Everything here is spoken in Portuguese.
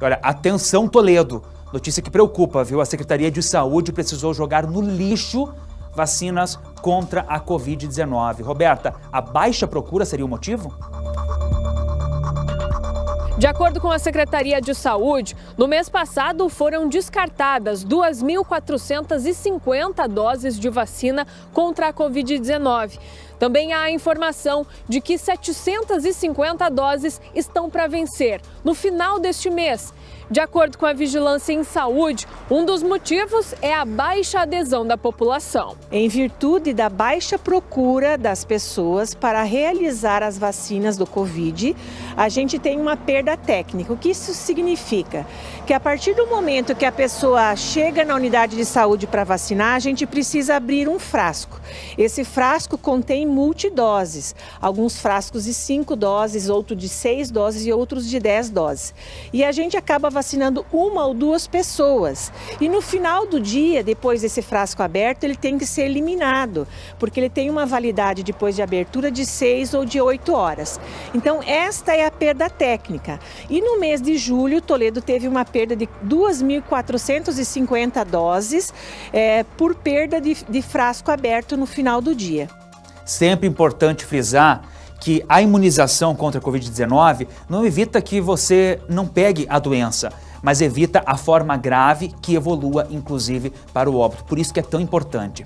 Olha, atenção Toledo, notícia que preocupa, viu? A Secretaria de Saúde precisou jogar no lixo vacinas contra a Covid-19. Roberta, a baixa procura seria o motivo? De acordo com a Secretaria de Saúde, no mês passado foram descartadas 2.450 doses de vacina contra a Covid-19. Também há informação de que 750 doses estão para vencer no final deste mês. De acordo com a Vigilância em Saúde, um dos motivos é a baixa adesão da população. Em virtude da baixa procura das pessoas para realizar as vacinas do Covid, a gente tem uma perda técnica. O que isso significa? Que a partir do momento que a pessoa chega na unidade de saúde para vacinar, a gente precisa abrir um frasco. Esse frasco contém multidoses, alguns frascos de 5 doses, outros de 6 doses e outros de 10 doses. E a gente acaba vacinando uma ou duas pessoas. E no final do dia, depois desse frasco aberto, ele tem que ser eliminado, porque ele tem uma validade depois de abertura de 6 ou de 8 horas. Então, esta é a perda técnica. E no mês de julho, Toledo teve uma perda de 2.450 doses é, por perda de, de frasco aberto no final do dia. Sempre importante frisar que a imunização contra a Covid-19 não evita que você não pegue a doença, mas evita a forma grave que evolua, inclusive, para o óbito. Por isso que é tão importante.